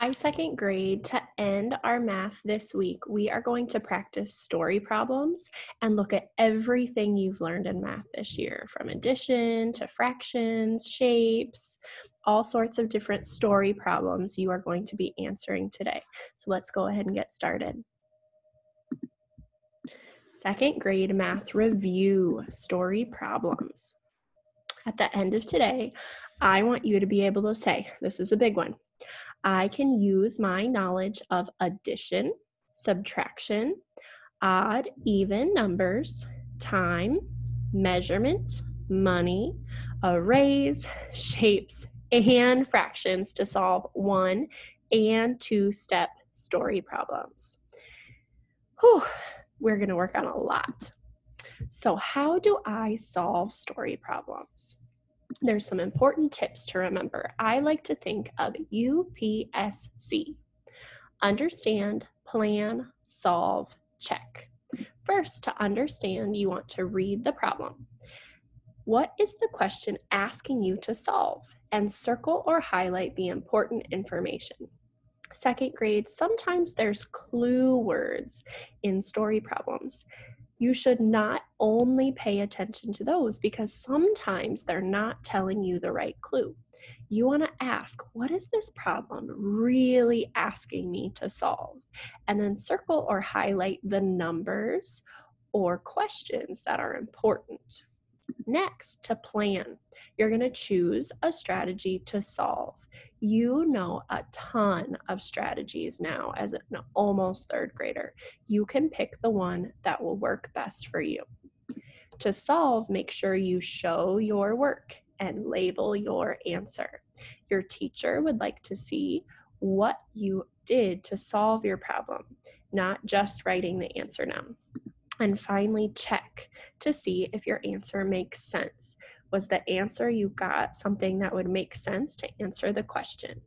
Hi, second grade. To end our math this week, we are going to practice story problems and look at everything you've learned in math this year from addition to fractions, shapes, all sorts of different story problems you are going to be answering today. So let's go ahead and get started. Second grade math review story problems. At the end of today, I want you to be able to say, this is a big one. I can use my knowledge of addition, subtraction, odd, even numbers, time, measurement, money, arrays, shapes, and fractions to solve one and two step story problems. Whew, we're going to work on a lot. So, how do I solve story problems? There's some important tips to remember. I like to think of UPSC understand, plan, solve, check. First, to understand, you want to read the problem. What is the question asking you to solve? And circle or highlight the important information. Second grade, sometimes there's clue words in story problems you should not only pay attention to those because sometimes they're not telling you the right clue. You want to ask, what is this problem really asking me to solve? And then circle or highlight the numbers or questions that are important. Next, to plan, you're going to choose a strategy to solve. You know a ton of strategies now as an almost third grader. You can pick the one that will work best for you. To solve, make sure you show your work and label your answer. Your teacher would like to see what you did to solve your problem, not just writing the answer down. And finally, check to see if your answer makes sense. Was the answer you got something that would make sense to answer the question?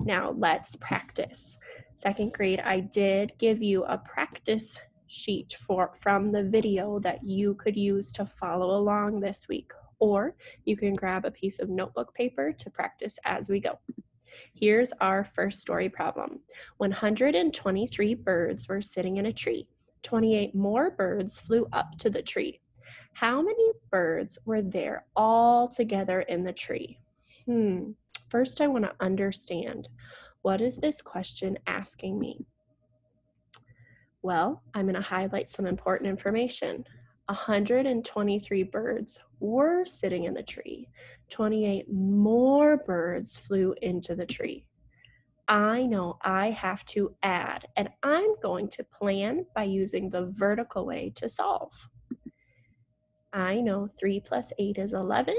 Now, let's practice. Second grade, I did give you a practice sheet for from the video that you could use to follow along this week or you can grab a piece of notebook paper to practice as we go. Here's our first story problem. 123 birds were sitting in a tree. 28 more birds flew up to the tree. How many birds were there all together in the tree? Hmm. First, I want to understand what is this question asking me? Well, I'm going to highlight some important information. 123 birds were sitting in the tree. 28 more birds flew into the tree. I know I have to add, and I'm going to plan by using the vertical way to solve. I know 3 plus 8 is 11.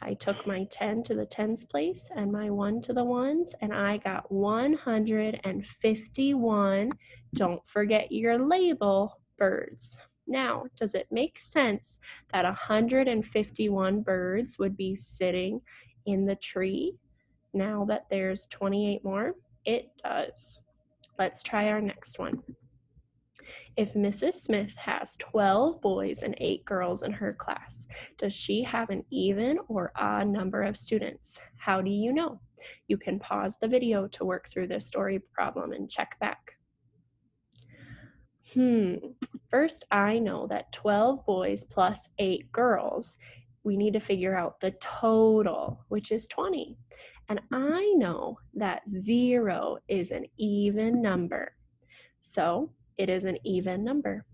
I took my 10 to the tens place and my 1 to the ones, and I got 151. Don't forget your label, birds. Now, does it make sense that 151 birds would be sitting in the tree now that there's 28 more? It does. Let's try our next one. If Mrs. Smith has 12 boys and 8 girls in her class, does she have an even or odd number of students? How do you know? You can pause the video to work through this story problem and check back. Hmm, first I know that 12 boys plus 8 girls, we need to figure out the total, which is 20. And I know that zero is an even number. So it is an even number.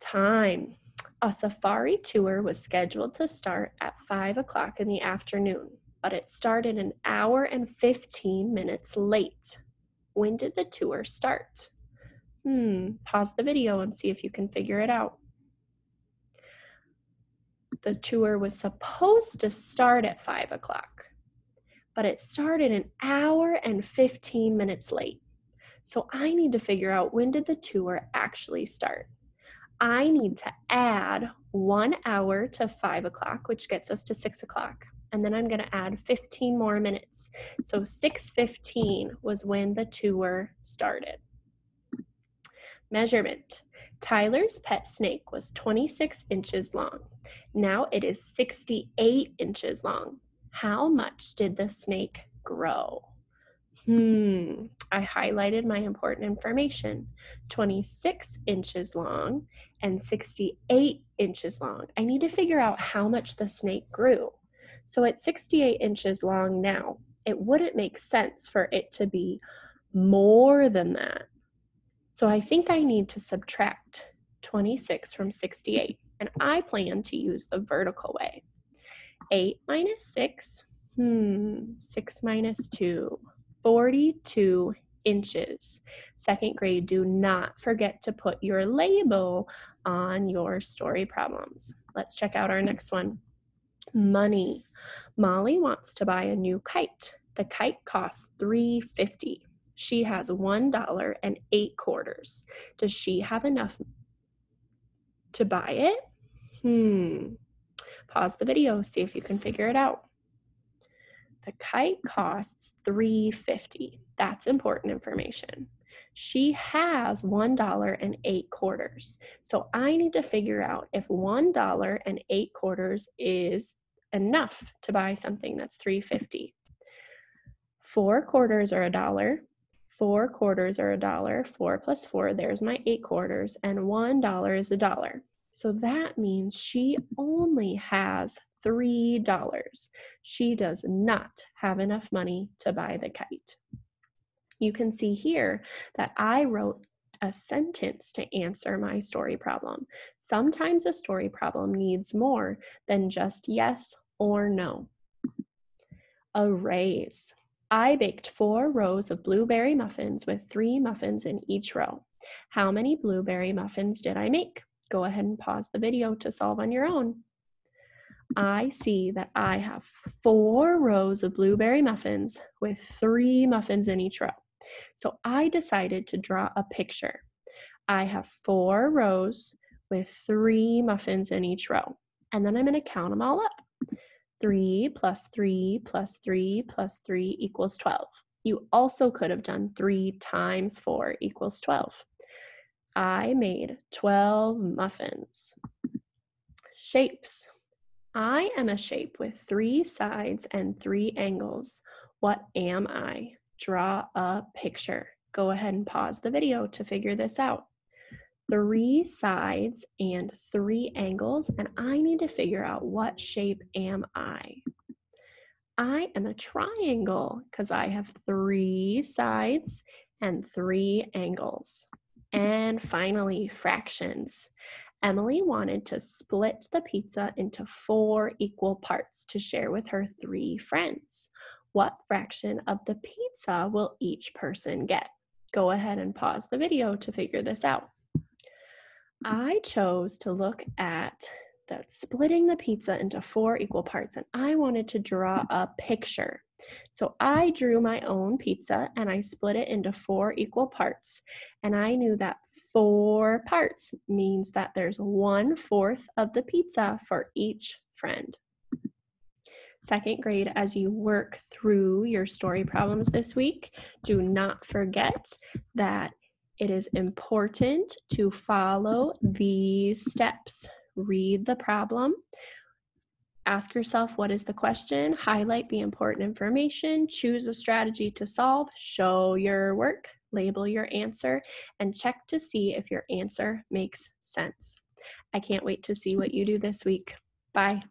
Time. A safari tour was scheduled to start at 5 o'clock in the afternoon, but it started an hour and 15 minutes late. When did the tour start? Hmm, pause the video and see if you can figure it out the tour was supposed to start at five o'clock, but it started an hour and 15 minutes late. So I need to figure out when did the tour actually start. I need to add one hour to five o'clock, which gets us to six o'clock. And then I'm going to add 15 more minutes. So 6:15 was when the tour started. Measurement. Tyler's pet snake was 26 inches long. Now it is 68 inches long. How much did the snake grow? Hmm, I highlighted my important information 26 inches long and 68 inches long. I need to figure out how much the snake grew. So at 68 inches long now, it wouldn't make sense for it to be more than that. So I think I need to subtract 26 from 68, and I plan to use the vertical way. 8 minus 6, hmm, 6 minus 2, 42 inches. Second grade, do not forget to put your label on your story problems. Let's check out our next one. Money. Molly wants to buy a new kite. The kite costs 350. She has one dollar and eight quarters. Does she have enough to buy it? Hmm. Pause the video, see if you can figure it out. The kite costs 350. That's important information. She has $1 and 8 quarters. So I need to figure out if $1 and 8 quarters is enough to buy something that's 350. 4 quarters are a dollar. 4 quarters are a dollar. 4 plus 4, there's my 8 quarters and $1 is a dollar. So that means she only has $3. She does not have enough money to buy the kite. You can see here that I wrote a sentence to answer my story problem. Sometimes a story problem needs more than just yes or no. Arrays. I baked four rows of blueberry muffins with three muffins in each row. How many blueberry muffins did I make? Go ahead and pause the video to solve on your own. I see that I have four rows of blueberry muffins with three muffins in each row. So I decided to draw a picture. I have four rows with three muffins in each row. And then I'm going to count them all up. 3 plus 3 plus 3 plus 3 equals 12. You also could have done 3 times 4 equals 12. I made 12 muffins. Shapes. I am a shape with three sides and three angles. What am I? Draw a picture. Go ahead and pause the video to figure this out. Three sides and three angles, and I need to figure out what shape am I? I am a triangle because I have three sides and three angles. And finally, fractions. Emily wanted to split the pizza into four equal parts to share with her three friends. What fraction of the pizza will each person get? Go ahead and pause the video to figure this out. I chose to look at the splitting the pizza into four equal parts and I wanted to draw mm. a picture. So I drew my own pizza and I split it into four equal parts. And I knew that four parts means that there's one fourth of the pizza for each friend. Second grade, as you work through your story problems this week, do not forget that it is important to follow these steps. Read the problem, ask yourself what is the question, highlight the important information, choose a strategy to solve, show your work, label your answer, and check to see if your answer makes sense. I can't wait to see what you do this week. Bye.